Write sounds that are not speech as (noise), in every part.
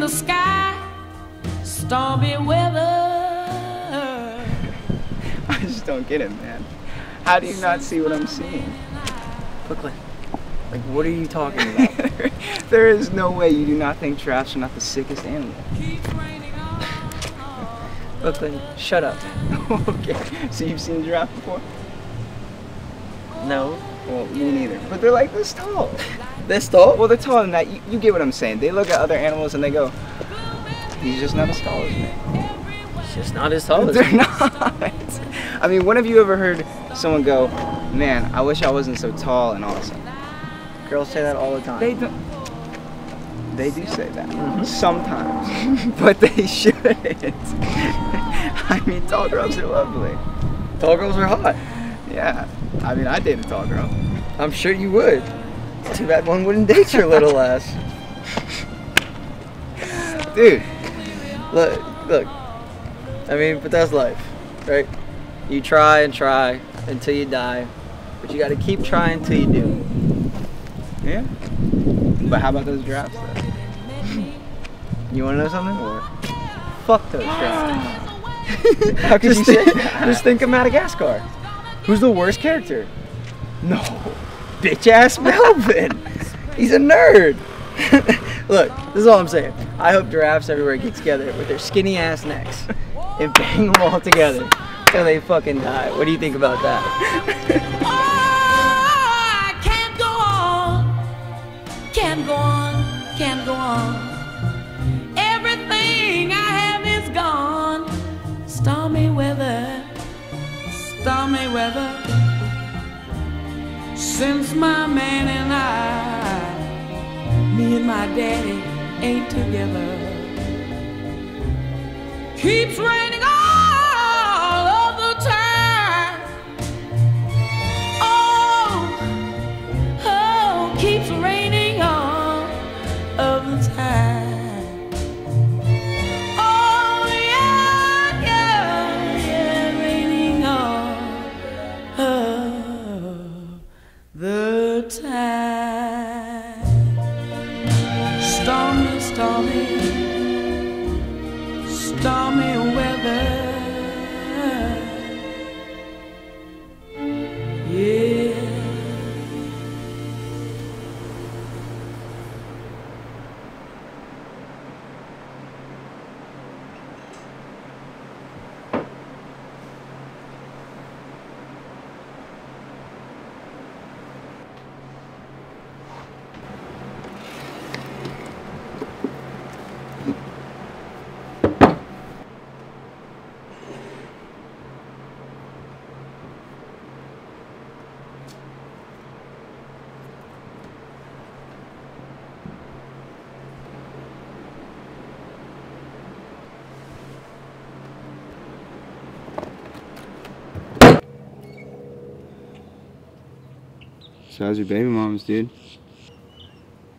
in the sky, stormy weather. (laughs) I just don't get it, man. How do you not see what I'm seeing? Brooklyn, like, what are you talking about? (laughs) there is no way you do not think giraffes are not the sickest animal. Brooklyn, shut up. (laughs) okay, so you've seen a giraffe before? No. Well, me neither. But they're like this tall. This tall? Well, they're taller than that. You, you get what I'm saying. They look at other animals and they go, he's just not as tall as me. It's just not as tall (laughs) as They're not. I mean, when have you ever heard someone go, man, I wish I wasn't so tall and awesome? Girls say that all the time. They don't. They do say that mm-hmm. sometimes, (laughs) but they shouldn't. (laughs) I mean, tall girls are lovely. Tall girls are hot. Yeah, I mean, I date a tall girl. I'm sure you would. Too bad one wouldn't date your little ass. Dude, Look, look. I mean, but that's life, right? You try and try until you die, but you got to keep trying until you do. yeah. But how about those drafts, though? (laughs) You want to know something? Or fuck those drafts. (gasps) How could just you say that? Just think of Madagascar. Who's the worst character? No. Bitch ass Melman. He's a nerd. (laughs) Look, this is all I'm saying. I hope giraffes everywhere get together with their skinny ass necks and bang them all together till they fucking die. What do you think about that? I can't go on, can't go on, can't go on. Everything I have is gone. Stormy weather, stormy weather. Since my man and I, me and my daddy ain't together. Keeps raining So how's your baby moms, dude?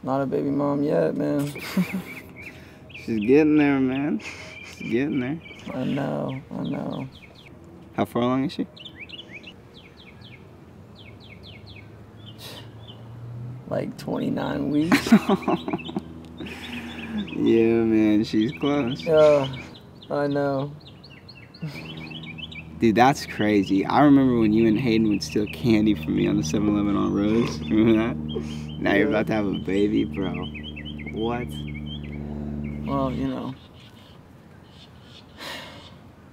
Not a baby mom yet, man. (laughs) She's getting there, man. She's getting there. I know, I know. How far along is she? Like 29 weeks. (laughs) Yeah, man, she's close. yeah, I know. (laughs) Dude, that's crazy. I remember when you and Hayden would steal candy from me on the 7 Eleven on Rose. (laughs) Remember that? Now you're about to have a baby, bro. What? Well, you know.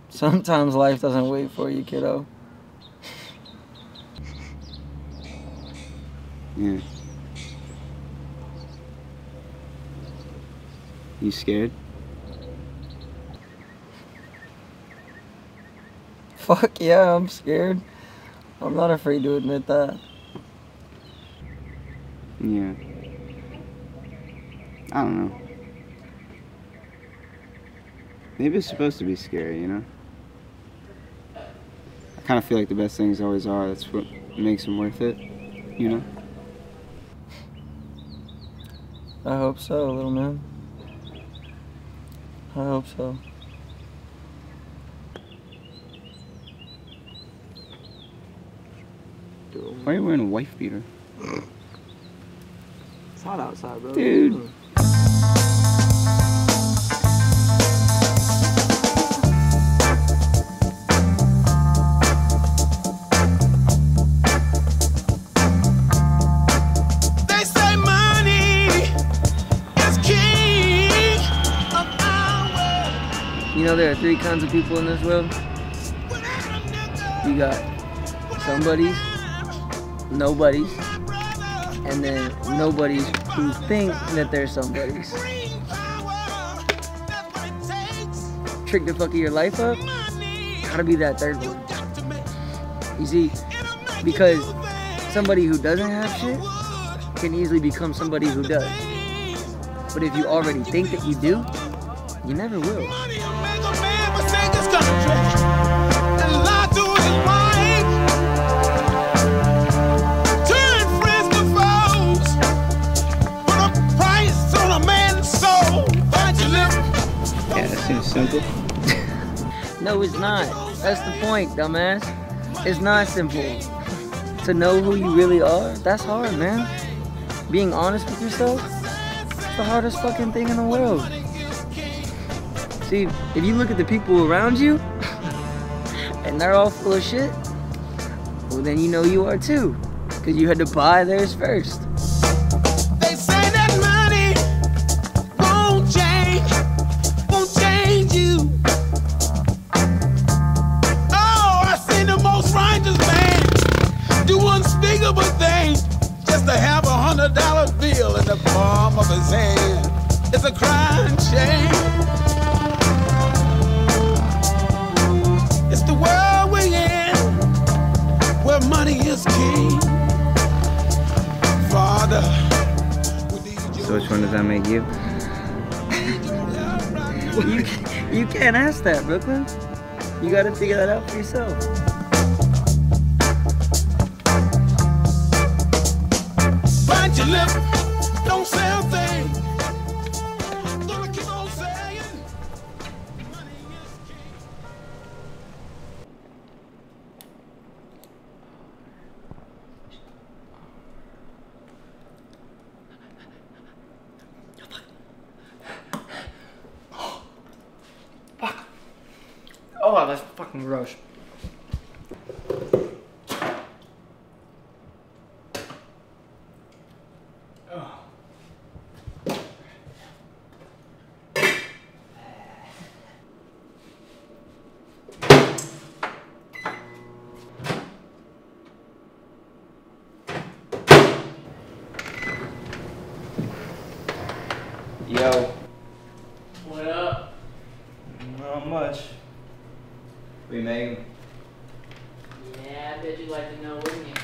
Sometimes life doesn't wait for you, kiddo. Yeah. You scared? Fuck yeah, I'm scared. I'm not afraid to admit that. Yeah. I don't know. Maybe it's supposed to be scary, you know? I kind of feel like the best things always are. That's what makes them worth it, you know? I hope so, little man. I hope so. Why are you wearing a wife beater? It's hot outside, bro. Dude. Mm. They say money is king of our world. You know there are three kinds of people in this world. You got somebodies, nobodies, and then nobodies who think that they're somebodies. Trick the fuck of your life up. Gotta be that third one. You see, because somebody who doesn't have shit can easily become somebody who does. But if you already think that you do, you never will. Seems simple. (laughs) No, it's not. That's the point, dumbass. It's not simple. To know who you really are, that's hard, man. Being honest with yourself, it's the hardest fucking thing in the world. See, if you look at the people around you, (laughs) and they're all full of shit, well, then you know you are too. Because you had to buy theirs first. That, Brooklyn. You gotta figure that out for yourself. Oh, that's fucking gross. Yo. What up? Not much. We make Yeah, I bet you'd like to know, wouldn't you?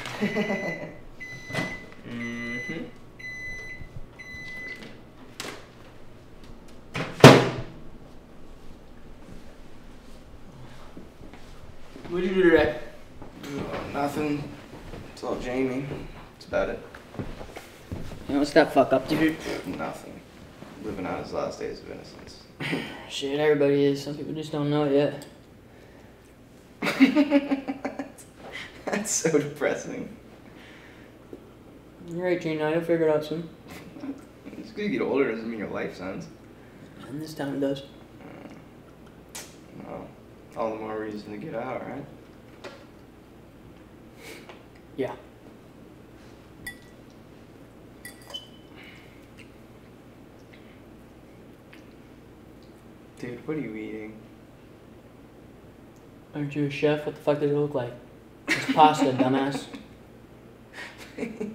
Mm-hmm. What'd you do today? nothing. It's all Jamie. About it. You know, what's that fuck up, dude? Nothing. Living out his last days of innocence. (laughs) Shit, everybody is. Some people just don't know it yet. (laughs) That's so depressing. You're 18 now, you'll figure it out soon. (laughs) Just because you get older doesn't mean your life ends. And this time it does. Well, all the more reason to get out, right? Yeah. Dude, what are you eating? Aren't you a chef? What the fuck does it look like? It's pasta, (laughs) dumbass. (laughs)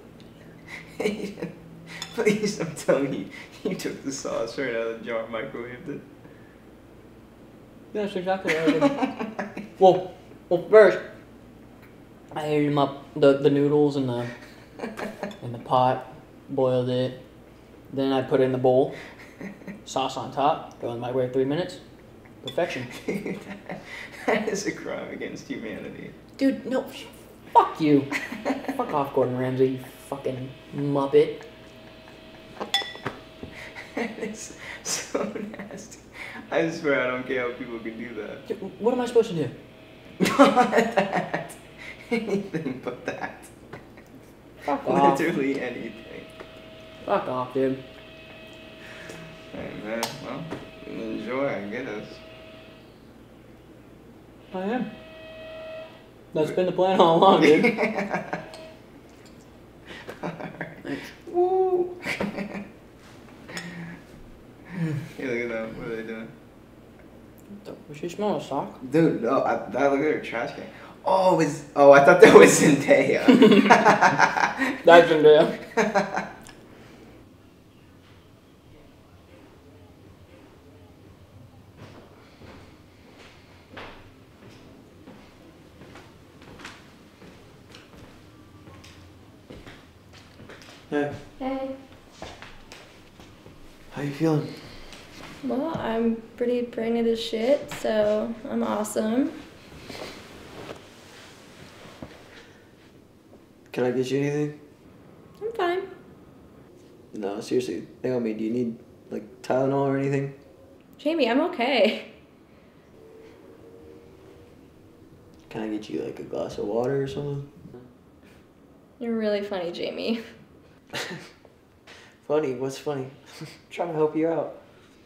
Please don't tell me you took the sauce right out of the jar and microwaved it. That's exactly what I did. well, well, first, I heated them up, the, the noodles and the, in the pot, boiled it. Then I put it in the bowl, sauce on top, it in the microwave three minutes. Perfection. (laughs) That, is a crime against humanity. Dude, no, fuck you. fuck off, Gordon Ramsay, you fucking muppet. (laughs) That is so nasty. I swear I don't care how people can do that. Dude, What am I supposed to do? (laughs) Not that. Anything but that. Fuck off. Literally anything. Fuck off, dude. Hey man, well, enjoy, I guess. I am. That's been the plan all along, dude. (laughs) Woo! (laughs) hey, look at them. What are they doing? Was she smell a sock? Dude, no, I, I look at her trash can. Oh, it's oh, I thought that was Zendaya. (laughs) That's Zendaya. Hey, Hey. how you feeling? Well, I'm pretty pregnant as shit, so I'm awesome. Can I get you anything? I'm fine. No, seriously. Naomi, do you need like Tylenol or anything? Jamie, I'm okay. Can I get you like a glass of water or something? You're really funny, Jamie. (laughs) funny? What's funny? (laughs) trying to help you out.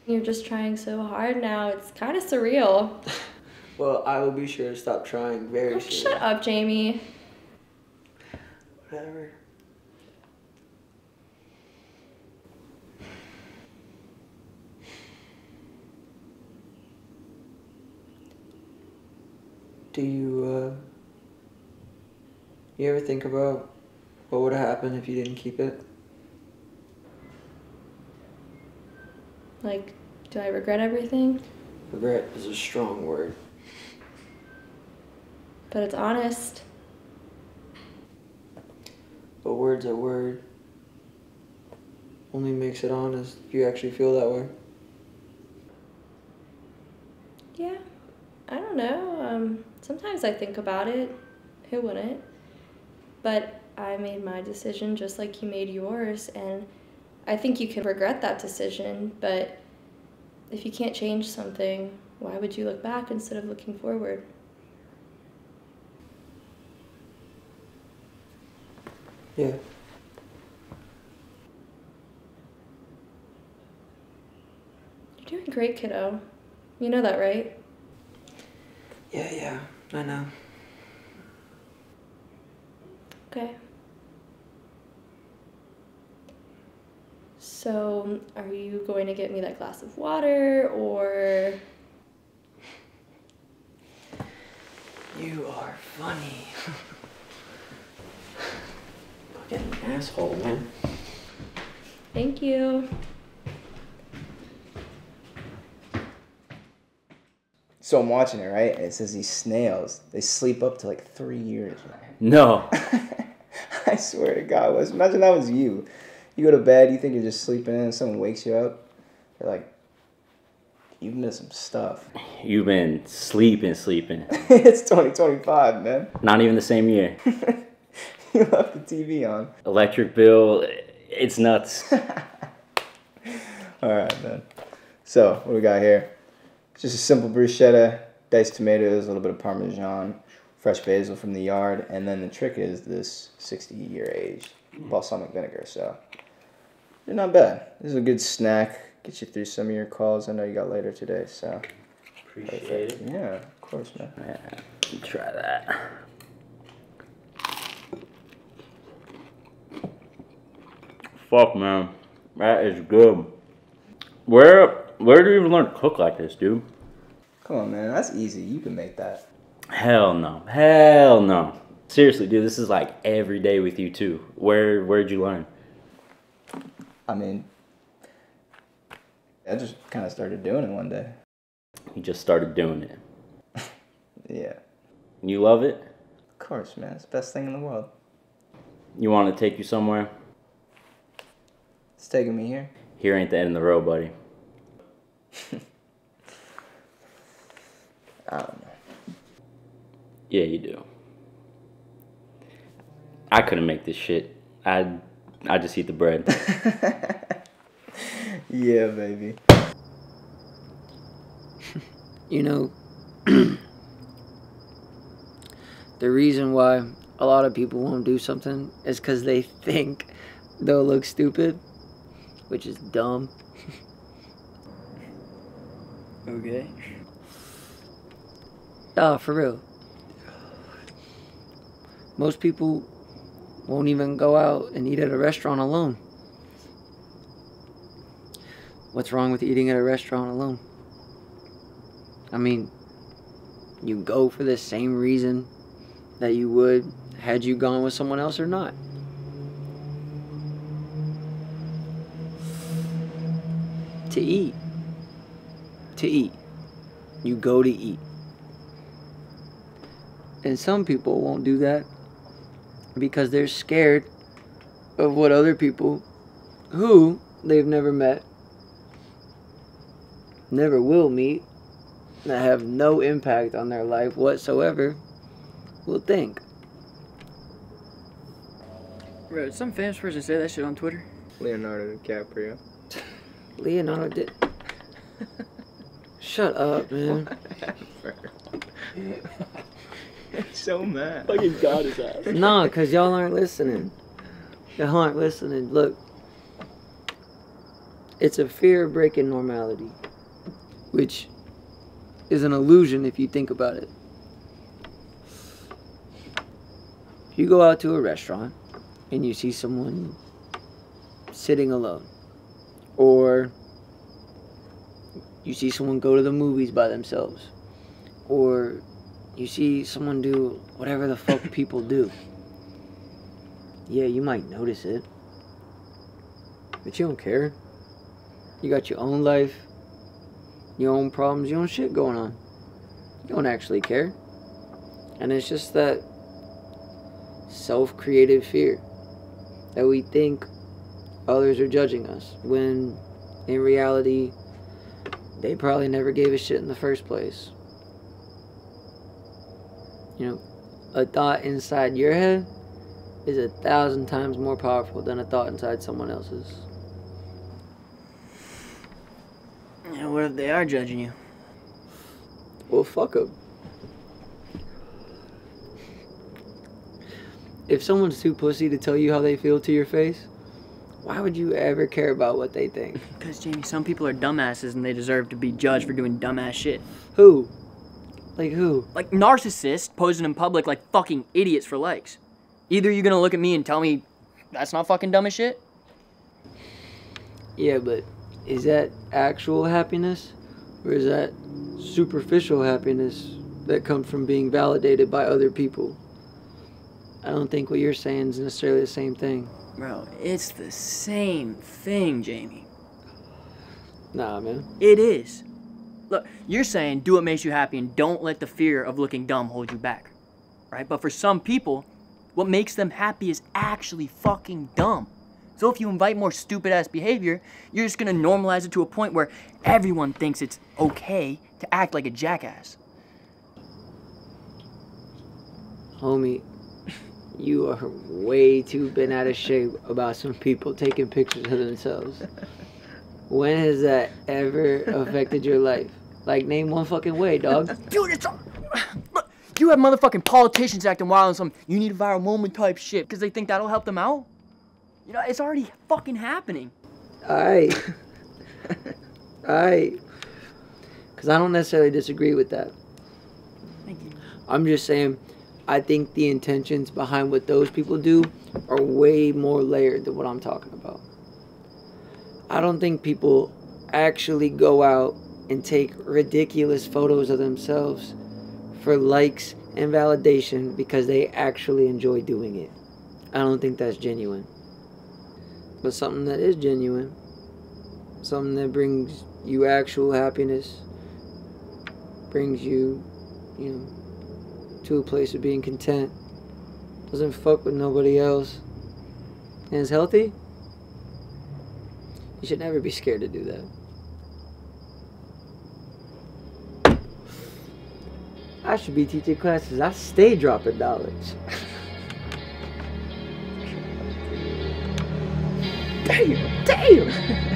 You're just trying so hard now. It's kind of surreal. (laughs) Well, I will be sure to stop trying very Oh, soon. shut up, Jamie. Whatever. Do you, uh, you ever think about what would have happened if you didn't keep it? Like, do I regret everything? Regret is a strong word. But it's honest. But words are word. Only makes it honest if you actually feel that way. Yeah. I don't know. Um, sometimes I think about it. Who wouldn't? But I made my decision just like you made yours, and I think you can regret that decision, but if you can't change something, why would you look back instead of looking forward? Yeah. You're doing great, kiddo. You know that, right? Yeah, yeah, I know. Okay. So, are you going to get me that glass of water or You are funny. Fucking asshole, man. Thank you. So I'm watching it, right? And it says these snails, they sleep up to like three years. No. (laughs) I swear to God, Wes, imagine that was you. You go to bed, you think you're just sleeping in, and someone wakes you up. You're like, you've missed some stuff. You've been sleeping, sleeping. (laughs) it's 2025, man. Not even the same year. (laughs) you left the TV on. Electric bill, it's nuts. (laughs) All right, man. So, what do we got here? Just a simple bruschetta, diced tomatoes, a little bit of Parmesan, fresh basil from the yard, and then the trick is this 60 year aged balsamic vinegar. So, they're not bad. This is a good snack. Get you through some of your calls I know you got later today. So, Appreciate it. yeah, of course, man. Yeah, try that. Fuck, man. That is good. Where where do you even learn to cook like this, dude? Come on, man. That's easy. You can make that. Hell no. Hell no. Seriously, dude, this is like every day with you too. Where where'd you learn? I mean, I just kind of started doing it one day. You just started doing it. (laughs) Yeah, You love it? of course, man. It's the best thing in the world. You want to take you somewhere? It's taking me here. Here ain't the end of the road, buddy. (laughs) I don't know. Yeah, you do. I couldn't make this shit. I I just eat the bread. (laughs) Yeah, baby. You know, (clears throat) the reason why a lot of people won't do something is because they think they'll look stupid. which is dumb. (laughs) okay. Ah, for real. Most people won't even go out and eat at a restaurant alone. What's wrong with eating at a restaurant alone? I mean, you go for the same reason that you would had you gone with someone else or not. To eat. To eat. You go to eat. And some people won't do that because they're scared of what other people who they've never met, never will meet, that have no impact on their life whatsoever will think. Bro, did some famous person say that shit on Twitter? Leonardo DiCaprio. (laughs) Leonardo did. (laughs) Shut up, man. (laughs) (laughs) so mad. Fucking god is ass. Nah, cause y'all aren't listening. Y'all aren't listening. Look, it's a fear of breaking normality, which is an illusion if you think about it. If you go out to a restaurant and you see someone sitting alone, or you see someone go to the movies by themselves, or you see someone do whatever the fuck (laughs) people do. Yeah, you might notice it. But you don't care. You got your own life, your own problems, your own shit going on. You don't actually care. And it's just that self created fear that we think others are judging us when in reality they probably never gave a shit in the first place. You know, a thought inside your head is a thousand times more powerful than a thought inside someone else's. Yeah, what if they are judging you? Well, fuck them. If someone's too pussy to tell you how they feel to your face, why would you ever care about what they think? (laughs) Because, Jamie, some people are dumbasses and they deserve to be judged for doing dumbass shit. Who? Like who? Like narcissists posing in public like fucking idiots for likes. Either you're gonna look at me and tell me that's not fucking dumb as shit, Yeah, but is that actual happiness? Or is that superficial happiness that comes from being validated by other people? I don't think what you're saying is necessarily the same thing. bro. It's the same thing, Jamie. Nah, man. It is. Look, you're saying do what makes you happy and don't let the fear of looking dumb hold you back. Right? But for some people, what makes them happy is actually fucking dumb. So if you invite more stupid ass behavior, you're just gonna normalize it to a point where everyone thinks it's okay to act like a jackass. Homie, you are way too bent out of shape about some people taking pictures of themselves. When has that ever affected your life? Like, name one fucking way, dog. (laughs) Dude, it's all... Look, you have motherfucking politicians acting wild on some you need a viral moment type shit because they think that'll help them out. You know, it's already fucking happening. Alright. Alright. (laughs) Because I don't necessarily disagree with that. Thank you. I'm just saying, I think the intentions behind what those people do are way more layered than what I'm talking about. I don't think people actually go out and take ridiculous photos of themselves for likes and validation because they actually enjoy doing it. I don't think that's genuine. But something that is genuine, something that brings you actual happiness, brings you, you know, to a place of being content, doesn't fuck with nobody else, and is healthy, you should never be scared to do that. I should be teaching classes. I stay dropping knowledge. (laughs) damn, damn. (laughs)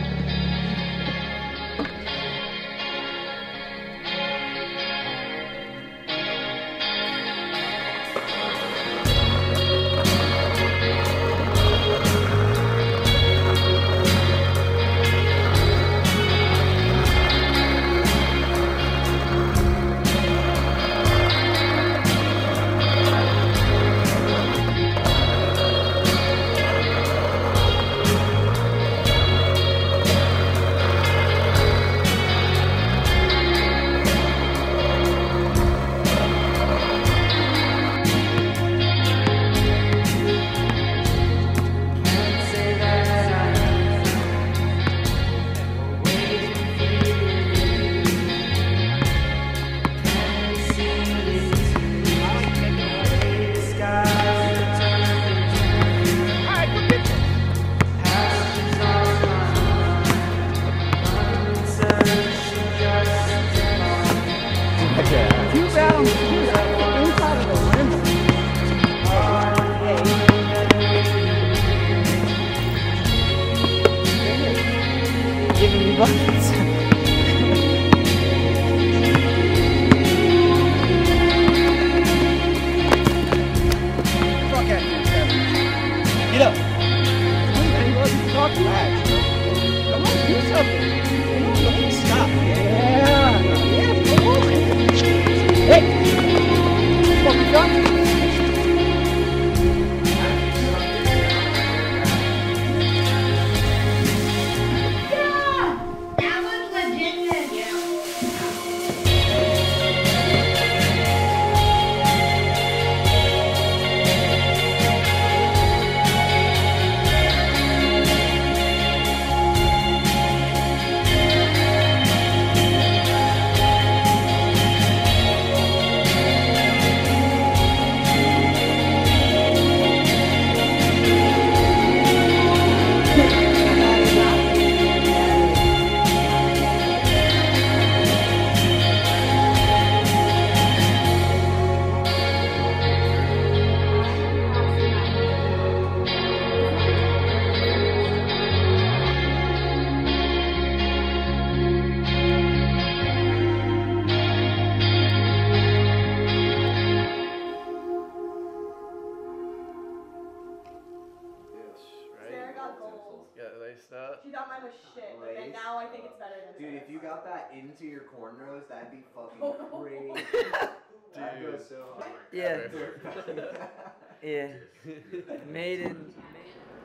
Made in.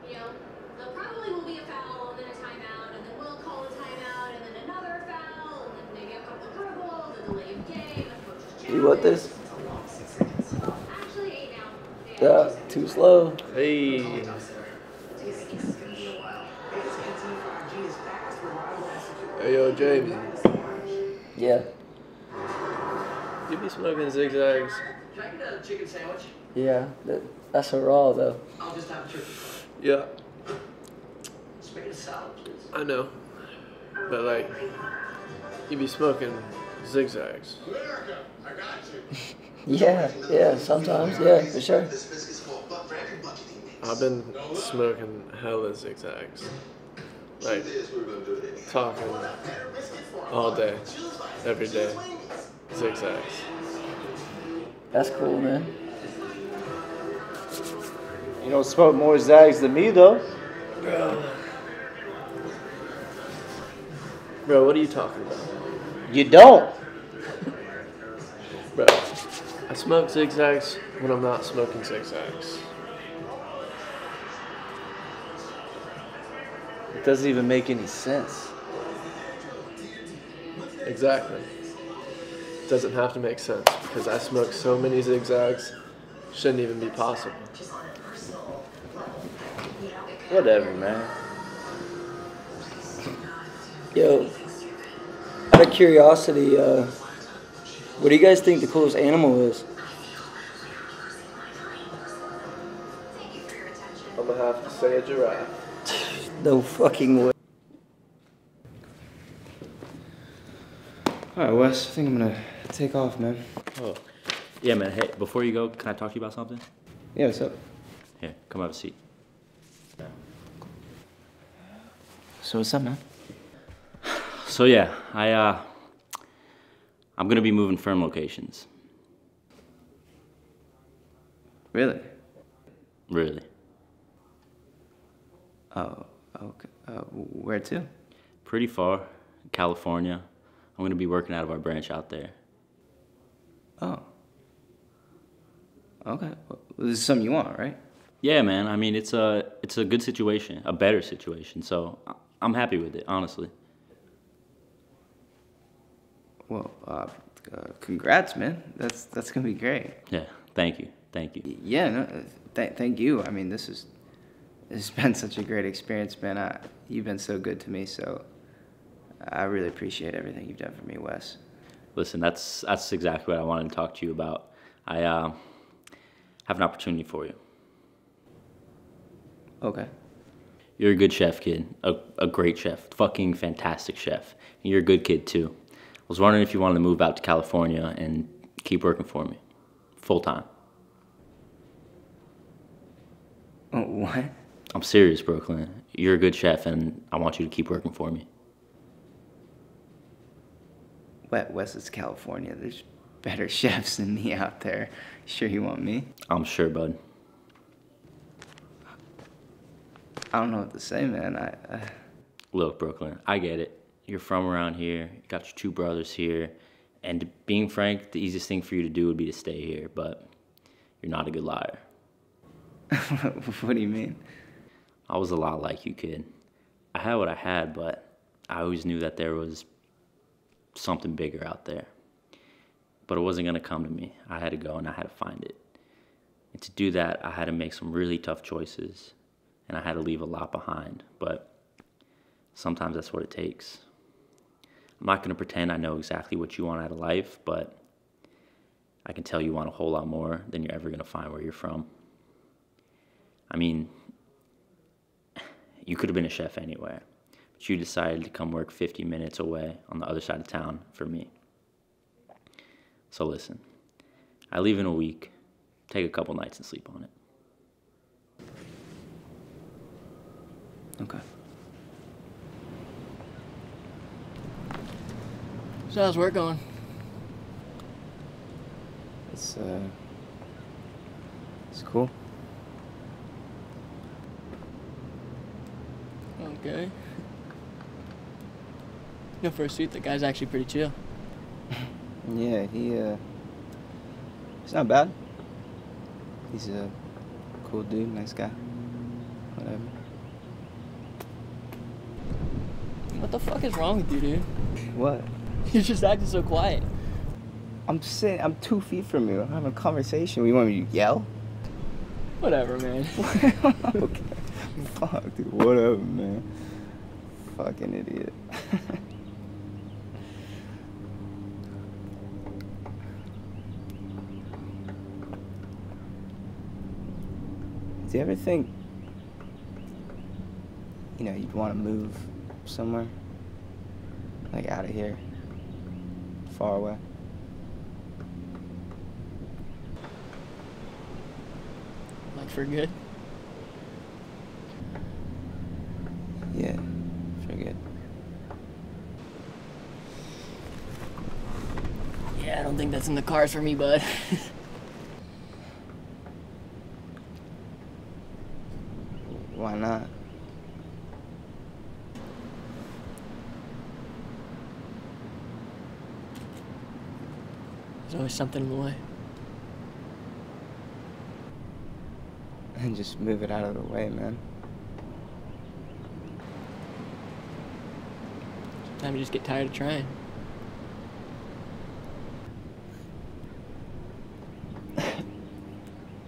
You know, there probably will be a foul and then a timeout, and then we'll call a timeout, and then another foul, and then maybe a couple of dribbles, a delay of game, and You want this? Actually, eight now. Yeah, too slow. Hey. Hey, yo, Jamie. Yeah. You be smoking zigzags. Can I get a chicken sandwich? Yeah. That, that's a raw though. I'll just have a turkey. Yeah, Just make a salad, please. I know. But like, you be smoking zigzags. (laughs) Yeah. Yeah. Sometimes. Yeah. For sure. I've been smoking hella zigzags. Like, talking all day, every day. Zigzags. That's cool, man. You don't smoke more zags than me though. Bro, Bro, what are you talking about? You don't. Bro, I smoke zigzags when I'm not smoking zigzags. It doesn't even make any sense. Exactly. It Doesn't have to make sense because I smoke so many zigzags, shouldn't even be possible. Whatever, man. Yo. Out of curiosity, uh, what do you guys think the coolest animal is? I'm gonna have to say a giraffe. (laughs) No fucking way. All right, Wes. I think I'm gonna take off, man. Oh. Yeah, man. Hey, before you go, can I talk to you about something? Yeah, what's up? Here, come have a seat. So what's up, man? So yeah, I uh, I'm gonna be moving firm locations. Really? Really. Oh, okay. Uh, where to? Pretty far, California. I'm gonna be working out of our branch out there. Oh. Okay. Well, this is something you want, right? Yeah, man. I mean, it's a it's a good situation, a better situation. So I'm happy with it, honestly. Well, uh, uh, congrats, man. That's that's gonna be great. Yeah. Thank you. Thank you. Yeah. No. uh, Th- thank you. I mean, this is it's (laughs) been such a great experience, man. I, you've been so good to me, so I really appreciate everything you've done for me, Wes. Listen, that's that's exactly what I wanted to talk to you about. I uh, have an opportunity for you. Okay. You're a good chef, kid. A, a great chef. Fucking fantastic chef. And you're a good kid, too. I was wondering if you wanted to move out to California and keep working for me. Full time. Oh, what? I'm serious, Brooklyn. You're a good chef, and I want you to keep working for me. Wet West is California. There's better (laughs) chefs than me out there. Sure, you want me? I'm sure, bud. I don't know what to say, man. I, I Look, Brooklyn, I get it. You're from around here. You got your two brothers here. And being frank, the easiest thing for you to do would be to stay here, but you're not a good liar. (laughs) what do you mean? I was a lot like you, kid. I had what I had, but I always knew that there was something bigger out there. But it wasn't going to come to me. I had to go and I had to find it. And to do that, I had to make some really tough choices and I had to leave a lot behind. But sometimes that's what it takes. I'm not going to pretend I know exactly what you want out of life, but I can tell you want a whole lot more than you're ever going to find where you're from. I mean, you could have been a chef anywhere, but you decided to come work 50 minutes away on the other side of town for me. So listen, I leave in a week. Take a couple nights and sleep on it. Okay. So how's work going? It's uh, it's cool. Okay. No, for a suit, the guy's actually pretty chill. (laughs) Yeah, he uh, he's not bad. He's a cool dude, nice guy. Whatever. What the fuck is wrong with you, dude? What? (laughs) You're just acting so quiet. I'm sitting. I'm two feet from you. I'm having a conversation. You want me to yell? Whatever, man. okay. (laughs) Fuck, dude. Whatever, man. Fucking idiot. (laughs) Do you ever think, you know, you'd want to move somewhere? Like out of here? Far away? Like for good? Yeah, for good. Yeah, I don't think that's in the cards for me, bud. (laughs) Why not? There's something in the way. And just move it out of the way, man. Sometimes you just get tired of trying.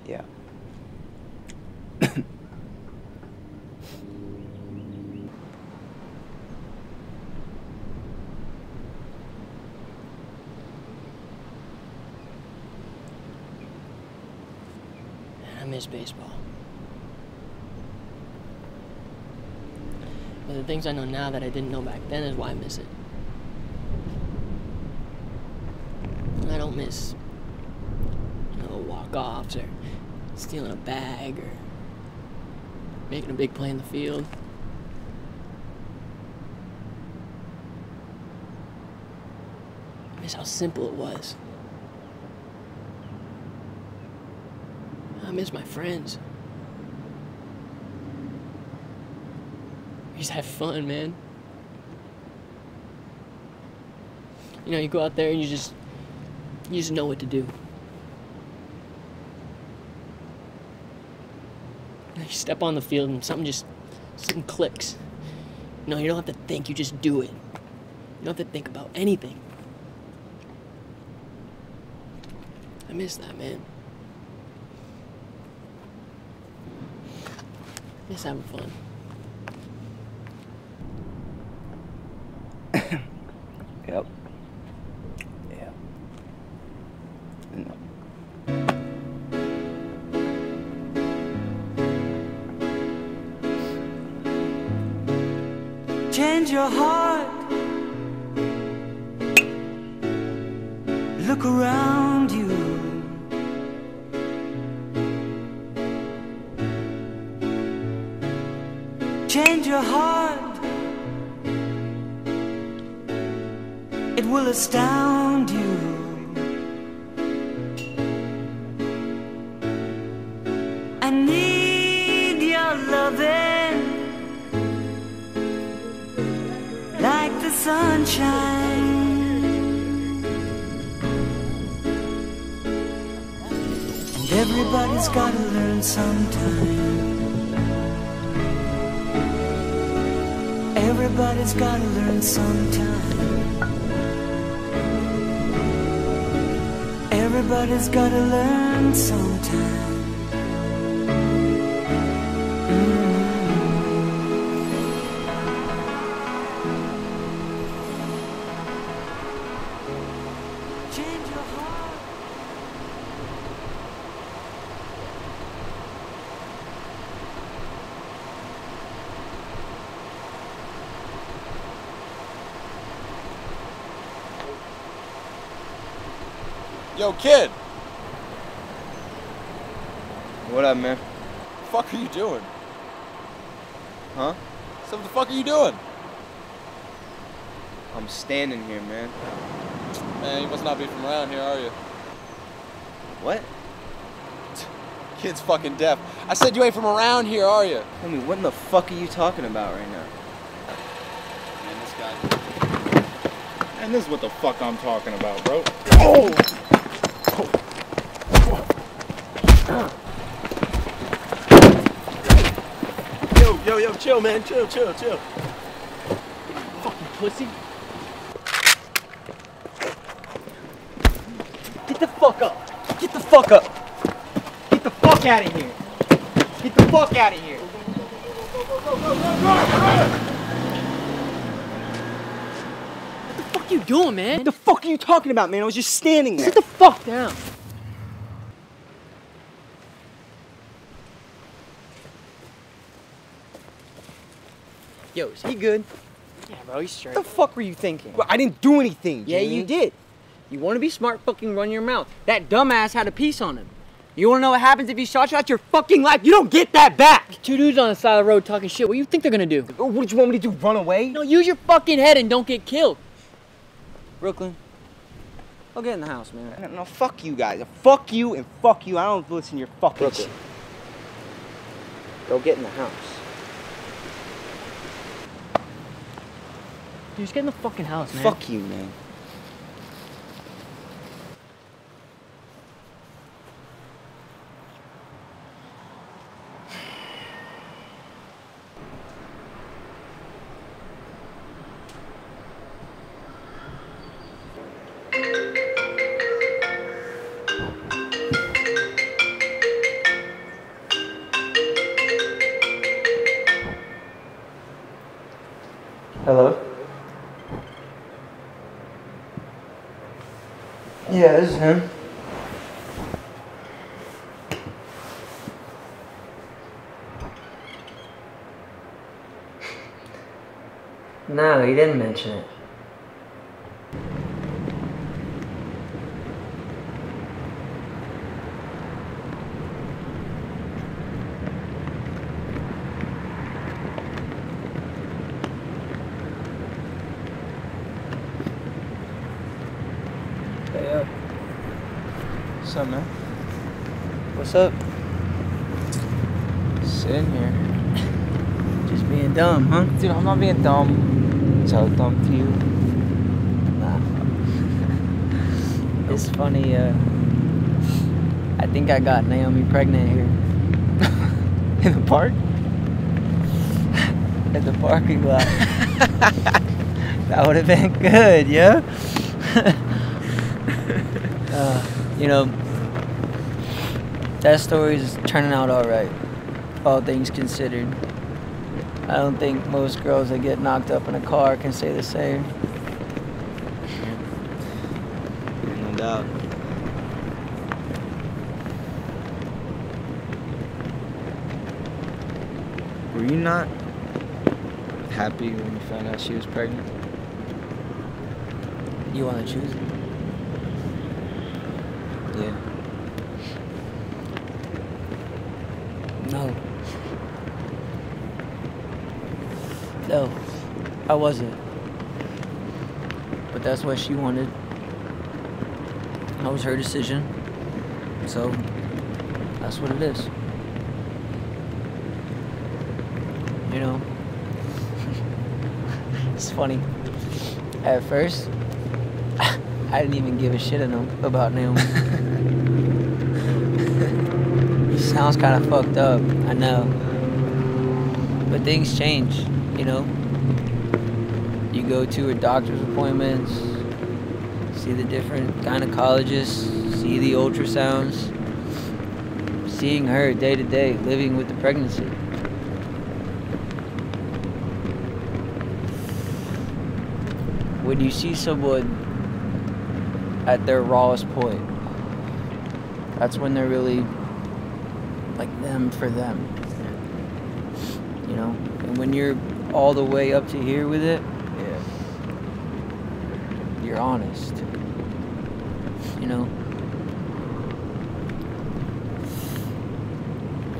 Yeah. I miss baseball. But the things I know now that I didn't know back then is why I miss it. I don't miss, you know, walk-offs or stealing a bag or making a big play in the field. I miss how simple it was. Miss my friends. We just have fun, man. You know, you go out there and you just, you just know what to do. You step on the field and something just, something clicks. No, you don't have to think, you just do it. You don't have to think about anything. I miss that, man. Miss having fun. Sunshine. And everybody's gotta learn sometime. Everybody's gotta learn sometime. Everybody's gotta learn sometime. Yo, kid, What up, man? fuck are you doing? Huh? So what the fuck are you doing? I'm standing here, man. Man, you must not be from around here, are you? What? (laughs) Kid's fucking deaf. I said you ain't from around here, are you? I mean, what in the fuck are you talking about right now? Man, this guy. And this is what the fuck I'm talking about, bro. Oh! Yo, yo, yo, chill, man. Chill, chill, chill. Fucking pussy. Get the fuck up. Get the fuck up. Get the fuck out of here. Get the fuck out of here. What the fuck you doing, man? What the fuck are you talking about, man? I was just standing there. Sit the fuck down. Yo, is he good? Yeah, bro, he's straight. What the fuck were you thinking? Well, I didn't do anything. Yeah, Jamie. you did. You want to be smart, fucking run your mouth. That dumbass had a piece on him. You want to know what happens if you shot you out your fucking life? You don't get that back. Two dudes on the side of the road talking shit. What do you think they're gonna do? Oh, What did you want me to do? Run away? No, use your fucking head and don't get killed. Brooklyn. Go get in the house, man. No, no, fuck you guys. Fuck you and fuck you. I don't listen to your fucking Brooklyn. shit. Go get in the house. Dude, just get in the fucking house, man. Fuck you, man. This him. No, he didn't mention it. Hey, up. What's up, man? What's up? Sitting here. Just being dumb, huh? Dude, I'm not being dumb. So dumb to you. Nah. it's funny, uh, I think I got Naomi pregnant here. (laughs) In the park? At the parking lot. (laughs) that would have been good, yeah? (laughs) uh, you know, that story is turning out alright, all things considered. I don't think most girls that get knocked up in a car can say the same. No doubt. Were you not happy when you found out she was pregnant? You want to choose? Yeah. No. No, I wasn't. But that's what she wanted. That was her decision. So, that's what it is. You know? (laughs) it's funny. At first, (laughs) I didn't even give a shit about Naomi. (laughs) Sounds kind of fucked up, I know. But things change, you know? Go to her doctor's appointments, see the different gynecologists, see the ultrasounds, seeing her day to day, living with the pregnancy. When you see someone at their rawest point, that's when they're really like them for them. You know? And when you're all the way up to here with it. You're honest. You know?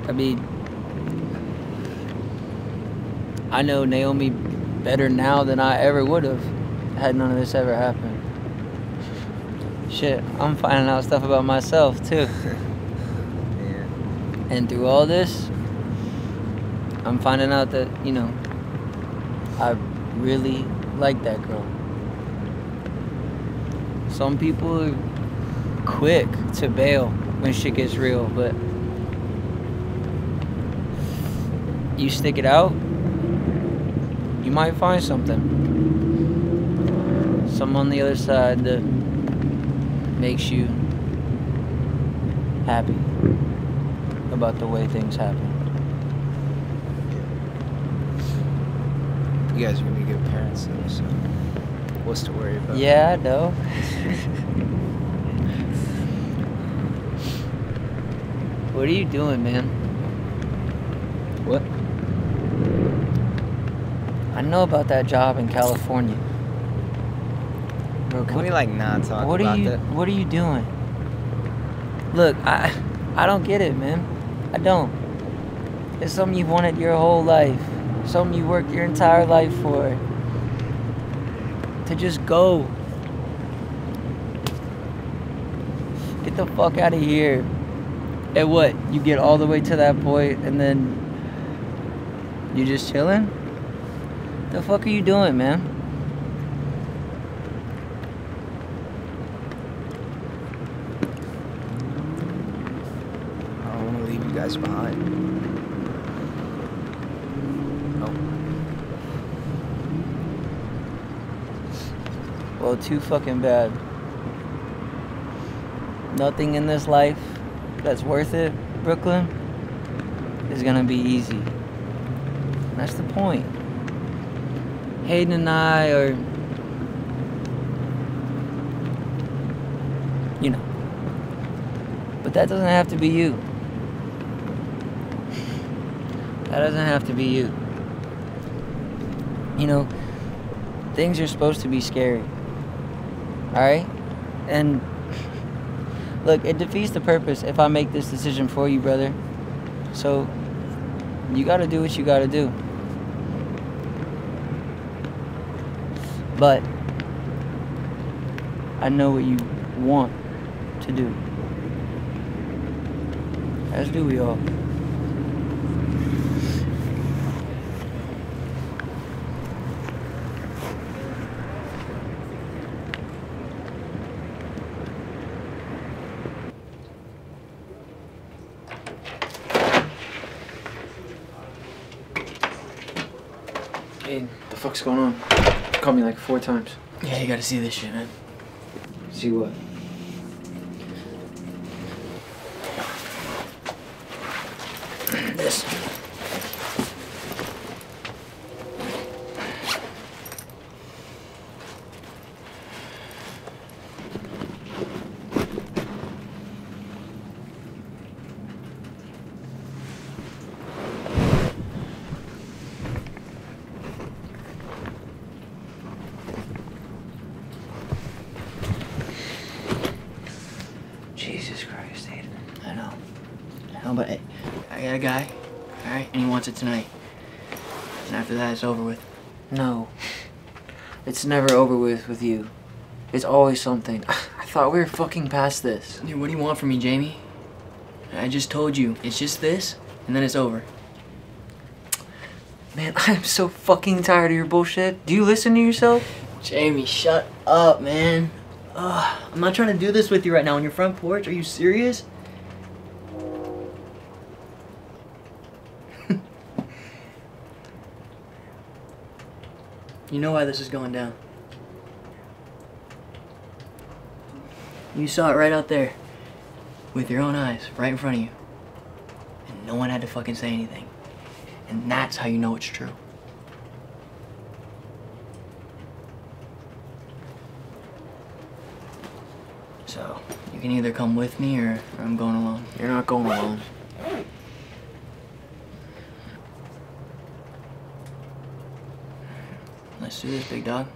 I mean, I know Naomi better now than I ever would have had none of this ever happened. Shit, I'm finding out stuff about myself too. (laughs) And through all this, I'm finding out that, you know, I really like that girl. Some people are quick to bail when shit gets real, but you stick it out, you might find something. Some on the other side that makes you happy about the way things happen. You guys are gonna be good parents though, so what's to worry about? Yeah, no. what are you doing, man? What? I know about that job in California. Bro, can we like not talk what about are you that? What are you doing? Look, I I don't get it, man. I don't. It's something you've wanted your whole life. Something you worked your entire life for. To just go. Get the fuck out of here. And what? You get all the way to that point and then you're just chilling? The fuck are you doing, man? I don't want to leave you guys behind. Well, too fucking bad. Nothing in this life that's worth it, Brooklyn, is gonna be easy. That's the point. Hayden and I are, you know, but that doesn't have to be you. That doesn't have to be you. You know, things are supposed to be scary. Alright? And look, it defeats the purpose if I make this decision for you, brother. So you gotta do what you gotta do. But I know what you want to do. As do we all. Hey, the fuck's going on? You called me like four times. Yeah, you gotta see this shit, man. See what? This. Jesus Christ, Hayden. I know. How about it? I got a guy, alright, and he wants it tonight. And after that, it's over with. No. It's never over with with you. It's always something. (laughs) I thought we were fucking past this. Dude, what do you want from me, Jamie? I just told you, it's just this, and then it's over. Man, (laughs) I'm so fucking tired of your bullshit. Do you listen to yourself? Jamie, shut up, man. Ugh, I'm not trying to do this with you right now on your front porch. Are you serious? You know why this is going down. You saw it right out there with your own eyes, right in front of you. And no one had to fucking say anything. And that's how you know it's true. So, you can either come with me or, I'm going alone. You're not going alone. Let's do this, big dog.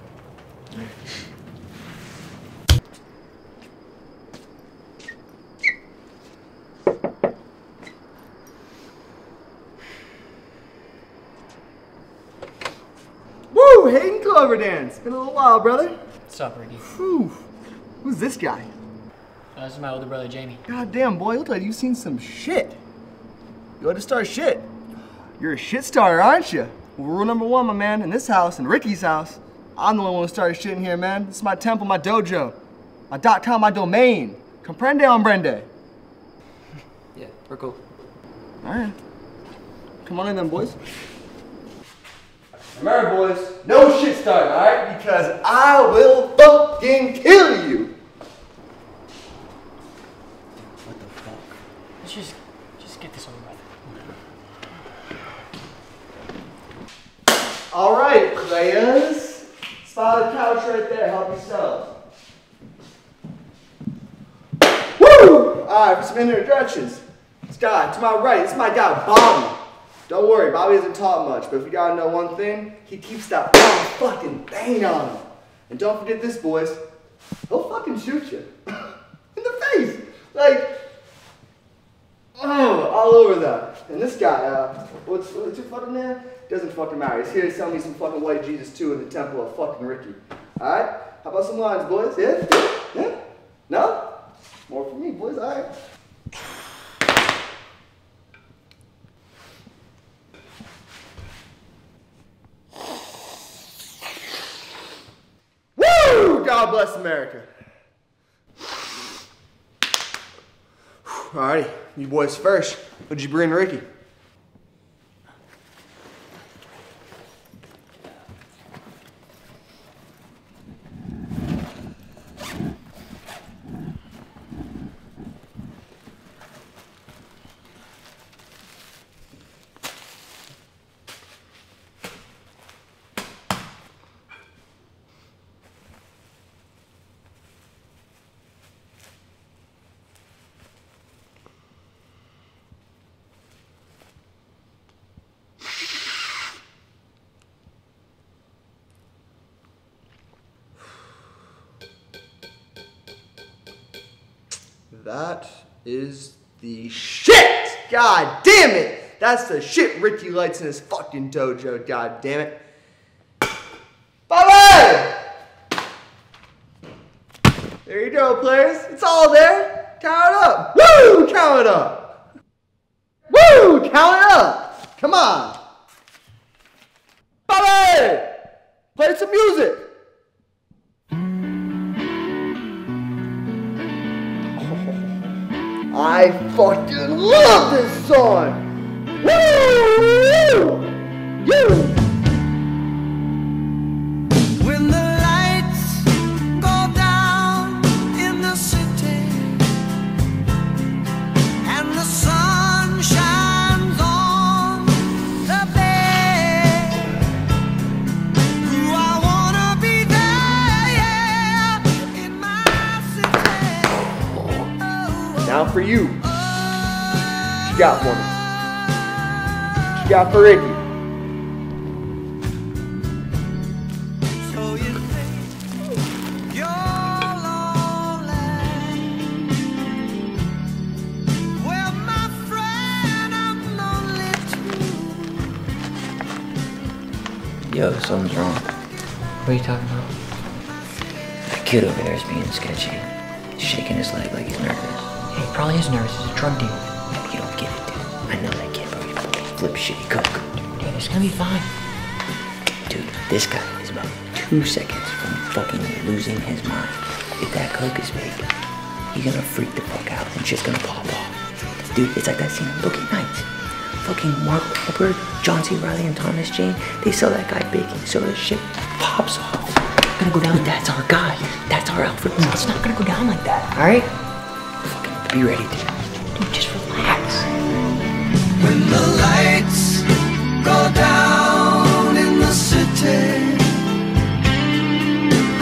Woo! Hayden Cloverdance. It's been a little while, brother. What's up, Ricky? Whew. Who's this guy? Uh, this is my older brother, Jamie. God damn, boy, look like you've seen some shit. You ought to start shit. You're a shit starter, aren't you? Well, rule number one, my man, in this house, in Ricky's house, I'm the one who started shit in here, man. This is my temple, my dojo, my dot com, my domain. Comprende, hombrende. (laughs) Yeah, we're cool. All right. Come on in then, boys. Remember, boys, no shit starting, all right? Because I will fucking kill you. What the fuck? Let's just, just get this over with. All right, players. Spot the couch right there. Help yourself. Woo! All right, for some introductions. This guy to my right, is my guy, Bobby. Don't worry, Bobby hasn't taught much, but if you gotta know one thing, he keeps that bomb fucking bang on him. And don't forget this, boys. He'll fucking shoot you (laughs) in the face, like, oh, all over that. And this guy, uh, what's what's your fucking name? Doesn't fucking matter. He's here to sell me some fucking white Jesus too in the temple of fucking Ricky. All right? How about some lines, boys? Yeah? Yeah? No? More for me, boys. All right. Woo! God bless America. Alrighty, you boys first. What'd you bring Ricky? That is the shit! God damn it! That's the shit Ricky lights in his fucking dojo, god damn it. Bye There you go, players. It's all there. Count it up. Woo! Count it up. Woo! Count it up. Come on. Bobby! Play some music. I fucking love this song! Woo! You! When lonely? Well, my friend, I'm lonely too. Yo, something's wrong. What are you talking about? The kid over there is being sketchy. He's shaking his leg like he's nervous. He probably is nervous. He's a drug dealer. Flip shitty coke. Dude, it's gonna be fine. Dude, this guy is about two seconds from fucking losing his mind. If that coke is fake, he's gonna freak the fuck out and shit's gonna pop off. Dude, it's like that scene in Boogie Nights. Fucking Mark Wahlberg, John C. Reilly, and Thomas Jane, they sell that guy baking soda, shit pops off. It's gonna go down. That's our guy. That's our Alfred. It's not gonna go down like that, alright? Fucking be ready, dude. Dude, just down in the city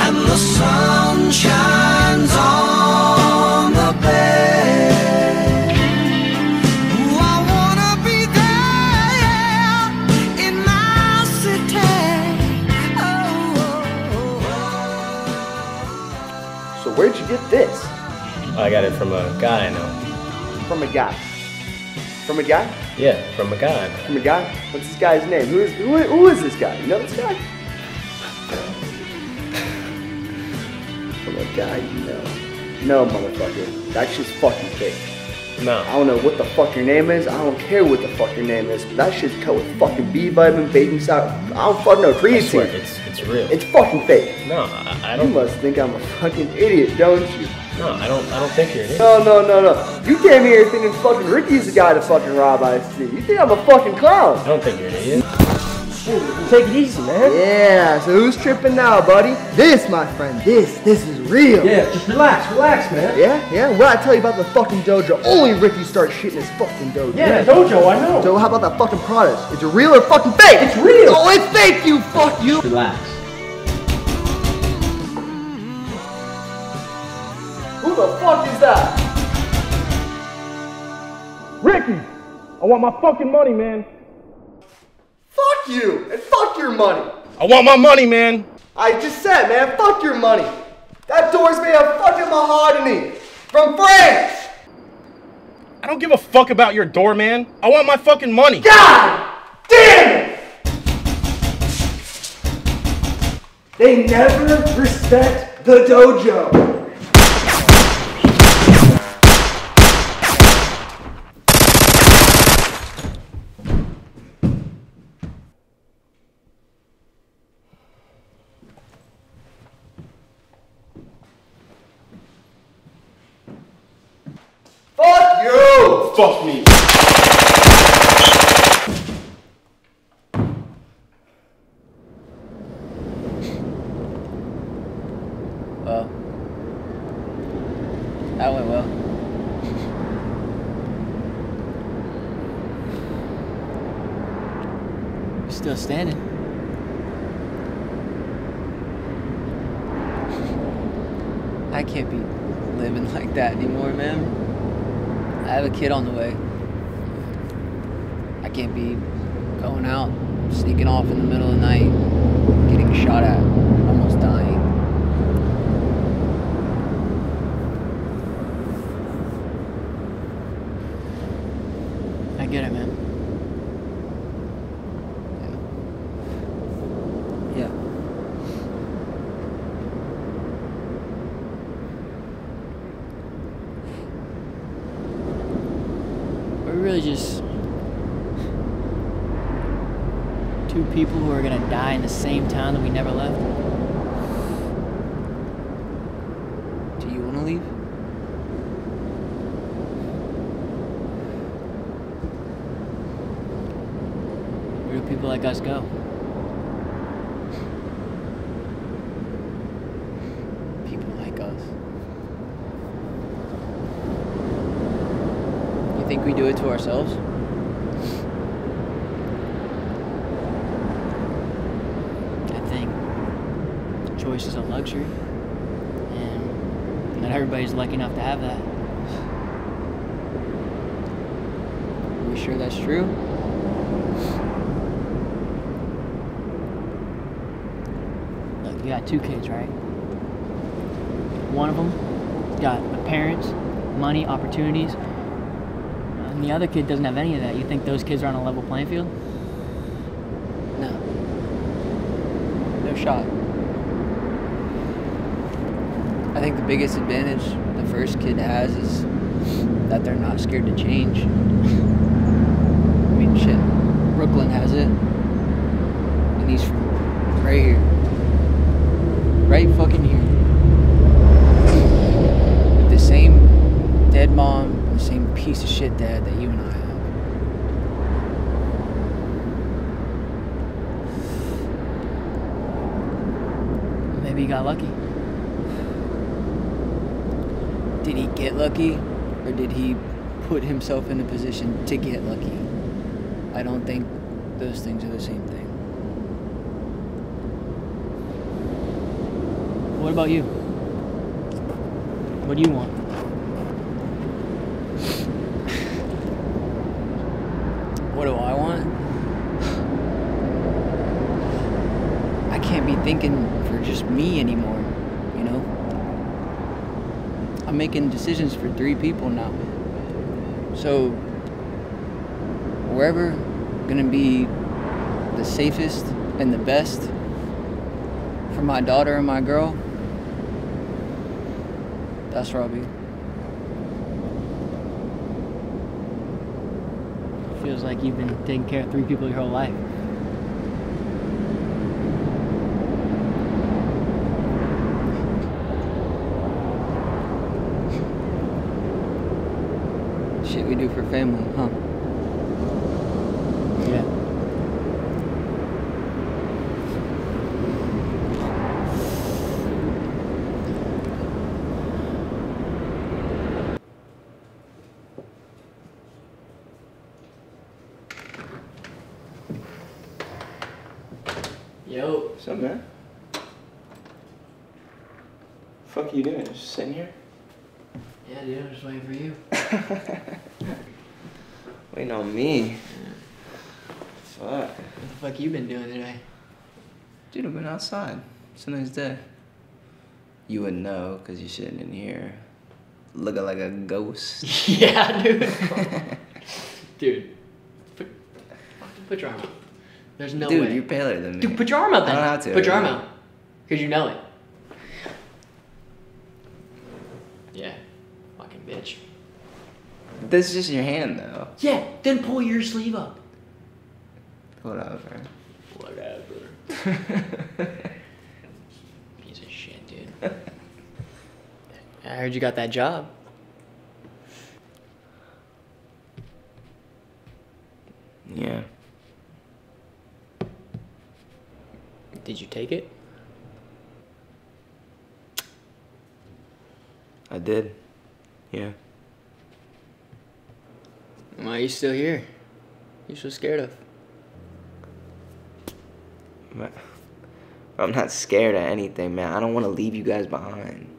and the sun shines on the bay. Ooh, I wanna be there in my city. So where'd you get this? I got it from a guy I know. From a guy. From a guy? Yeah, from a guy From a guy? What's this guy's name? Who is who, who is this guy? You know this guy? From a guy you know. No, motherfucker. That shit's fucking fake. No. I don't know what the fuck your name is. I don't care what the fuck your name is. That shit's cut with fucking B vitamin, baking soda. I don't fucking know. Creatine. it's it's real. It's fucking fake. no, I, I don't. You must think I'm a fucking idiot, don't you? No, I don't. I don't think you're an idiot. No, no, no, no. You came here thinking fucking Ricky's the guy to fucking rob IC. You think I'm a fucking clown? I don't think you're an idiot. Take it easy, man. Yeah, so who's tripping now, buddy? This, my friend, this, this is real. Yeah, just relax, relax, man. Yeah, yeah. What I tell you about the fucking dojo? Only Ricky starts shitting his fucking dojo. Yeah, dojo, I know. So how about that fucking product? Is it real or fucking fake? It's real. Oh, it's fake, you fuck you. Relax. The fuck is that? Ricky, I want my fucking money, man. Fuck you and fuck your money. I want my money, man. I just said, man, fuck your money. That door's made of fucking mahogany from France. I don't give a fuck about your door, man. I want my fucking money. God damn it! They never respect the dojo. Fuck you! Fuck me. Well, that went well. Still standing. I can't be living like that anymore, man. I have a kid on the way. I can't be going out, sneaking off in the middle of the night, getting shot at, almost dying. I get it, man. Yeah. Yeah. We're really just two people who are gonna die in the same town that we never left. Do you wanna leave? Where do people like us go? People like us. You think we do it to ourselves? I think choice is a luxury, and not everybody's lucky enough to have that. Are we sure that's true? You got two kids, right? One of them got the parents, money, opportunities, and the other kid doesn't have any of that. You think those kids are on a level playing field? No. No shot. I think the biggest advantage the first kid has is that they're not scared to change. I mean, shit, Brooklyn has it, and he's right here. Right fucking here. With the same dead mom, the same piece of shit dad that you and I have. Maybe he got lucky. Did he get lucky, or did he put himself in a position to get lucky? I don't think those things are the same thing. What about you? What do you want? What do I want? I can't be thinking for just me anymore, you know? I'm making decisions for three people now. So, wherever gonna be the safest and the best for my daughter and my girl, that's Robbie. Feels like you've been taking care of three people your whole life. Shit we do for family, huh? Yeah. Yo. What's up, man? Fuck you doing? Just sitting here? Yeah, dude, I'm just waiting for you. (laughs) Waiting on me. Yeah. Fuck. What the fuck you been doing today? Dude, I've been outside. It's a nice day. You wouldn't know because you're sitting in here looking like a ghost. (laughs) yeah, dude. (laughs) dude, put, put your arm out. There's no Dude, way. you're paler than me. Dude, put your arm out I don't have to. Put your arm out. Because you know it. Yeah. Fucking bitch. This is just your hand, though. Yeah, then pull your sleeve up. Pull over. Whatever. Whatever. (laughs) Piece of shit, dude. I heard you got that job. Yeah. Did you take it? I did. Yeah. Why are you still here? You're so scared of. But I'm not scared of anything, man. I don't want to leave you guys behind.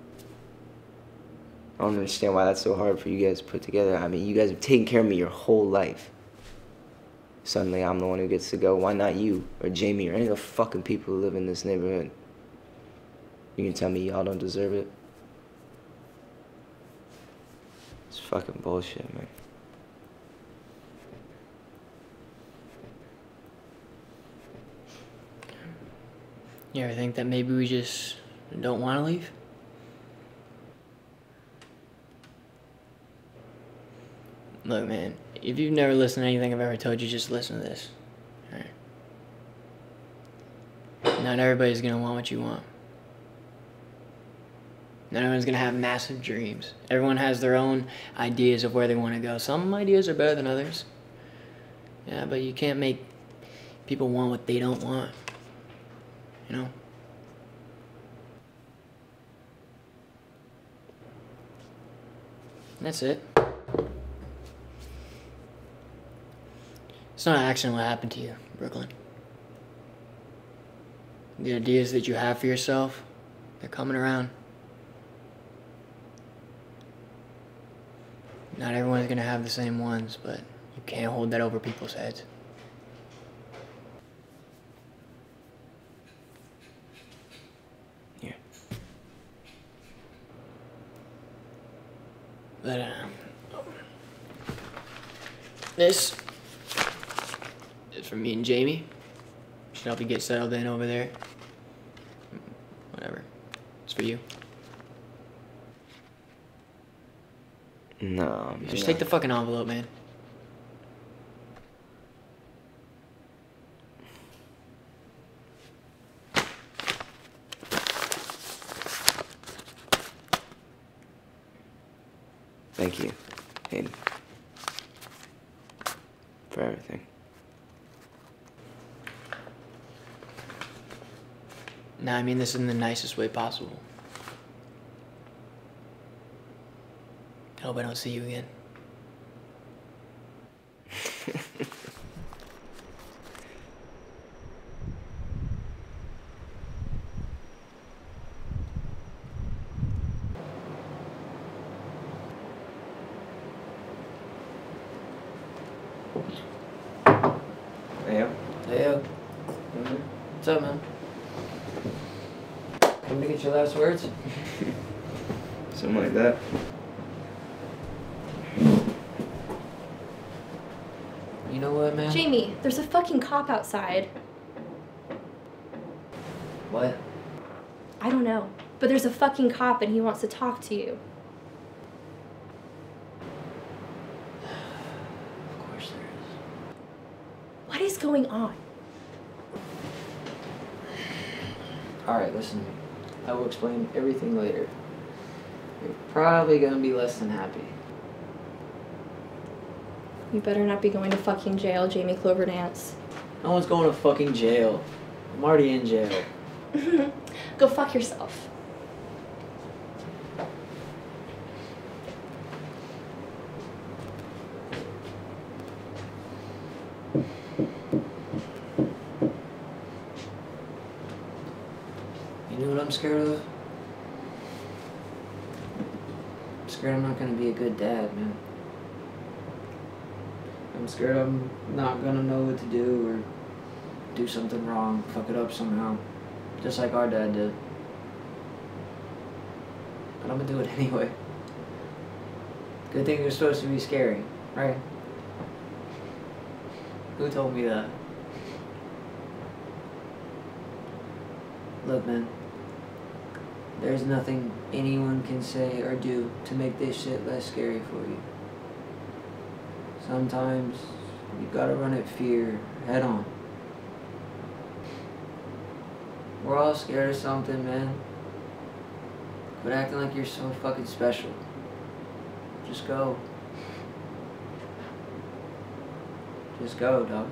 I don't understand why that's so hard for you guys to put together. I mean, you guys have taken care of me your whole life. Suddenly, I'm the one who gets to go. Why not you or Jamie or any of the fucking people who live in this neighborhood? You can tell me y'all don't deserve it? It's fucking bullshit, man. You ever think that maybe we just don't want to leave? Look, man, if you've never listened to anything I've ever told you, just listen to this. Alright? Not everybody's gonna want what you want. Not everyone's gonna have massive dreams. Everyone has their own ideas of where they want to go. Some ideas are better than others. Yeah, but you can't make people want what they don't want. You know? That's it. It's not an accident what happened to you, Brooklyn. The ideas that you have for yourself, they're coming around. Not everyone's gonna have the same ones, but you can't hold that over people's heads. Yeah. But, uh, this from me and Jamie. Should help you get settled in over there. Whatever. It's for you. No. Man. Just take the fucking envelope, man. Thank you, Hayden, for everything. No, I mean this in the nicest way possible. I hope I don't see you again. Yeah. Hey, yo. What's up, man? Come to get your last words? Something like that. You know what, man? Jamie, there's a fucking cop outside. What? I don't know. But there's a fucking cop and he wants to talk to you. Of course there is. What is going on? Alright, listen. I will explain everything later. You're probably gonna be less than happy. You better not be going to fucking jail, Jamie Cloverdance. No one's going to fucking jail. I'm already in jail. (laughs) Go fuck yourself. You know what I'm scared of? I'm scared I'm not gonna be a good dad, man. I'm scared I'm not gonna know what to do or do something wrong, fuck it up somehow. Just like our dad did. But I'm gonna do it (laughs) anyway. Good thing you're supposed to be scary, right? Who told me that? Look, man. There's nothing anyone can say or do to make this shit less scary for you. Sometimes you gotta run at fear head on. We're all scared of something, man. Quit acting like you're so fucking special. Just go. Just go, dog.